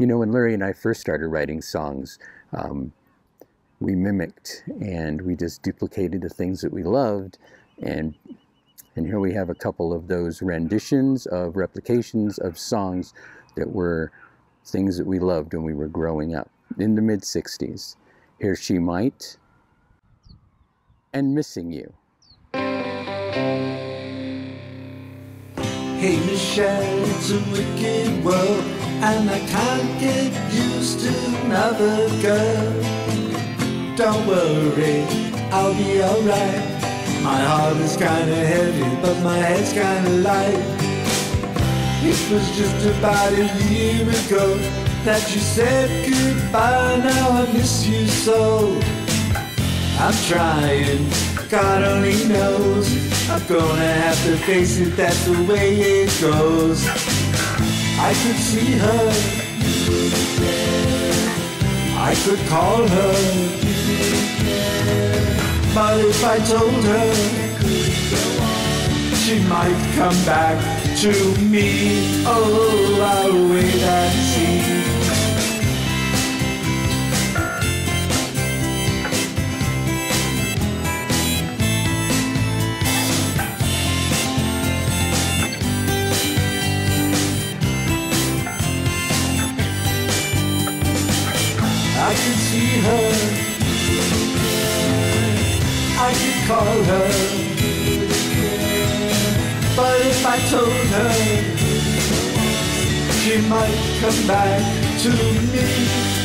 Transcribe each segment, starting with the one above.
You know, when Larry and I first started writing songs, um, we mimicked and we just duplicated the things that we loved and and here we have a couple of those renditions of replications of songs that were things that we loved when we were growing up in the mid 60s. Here She Might and Missing You. Hey Michelle, it's a wicked world And I can't get used to another girl Don't worry, I'll be alright my heart is kinda heavy, but my head's kinda light. It was just about a year ago that you said goodbye. Now I miss you so. I'm trying, God only knows. I'm gonna have to face it, that's the way it goes. I could see her. I could call her. But if I told her, she might come back to me. Oh, I'll wait see her I could call her. But if I told her, she might come back to me.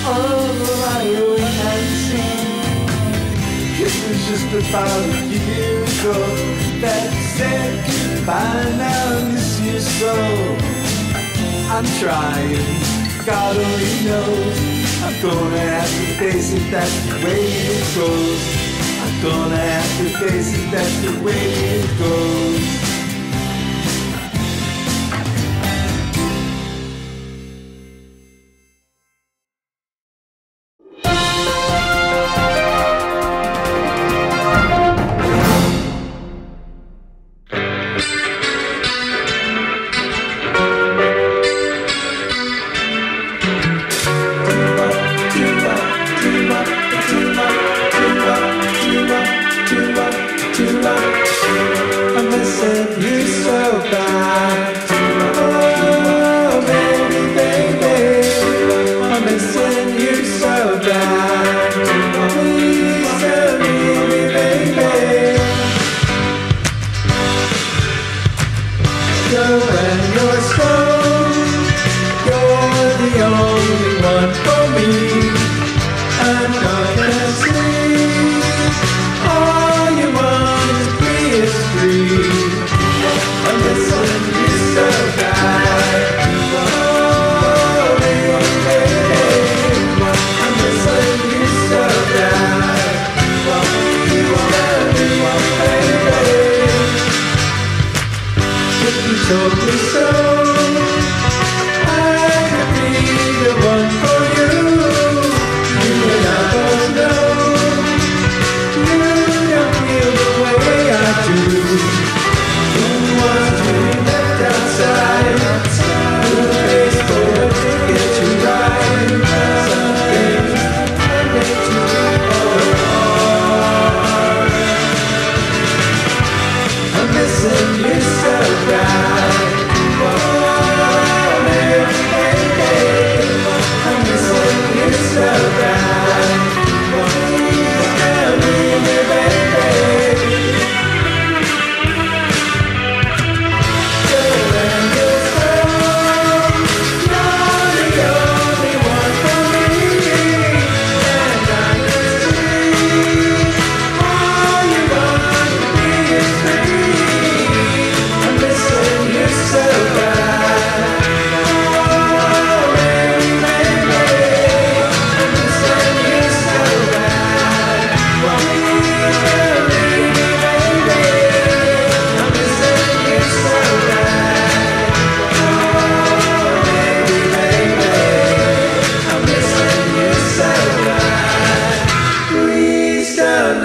Oh, I and see. It was just about a year ago that said goodbye. Now miss you so. I'm trying, God only knows. I'm gonna face it, that's the way it goes I'm gonna have to face it, that's the way it goes. You're with me so to so.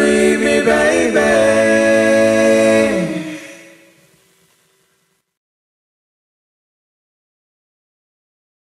leave me, baby.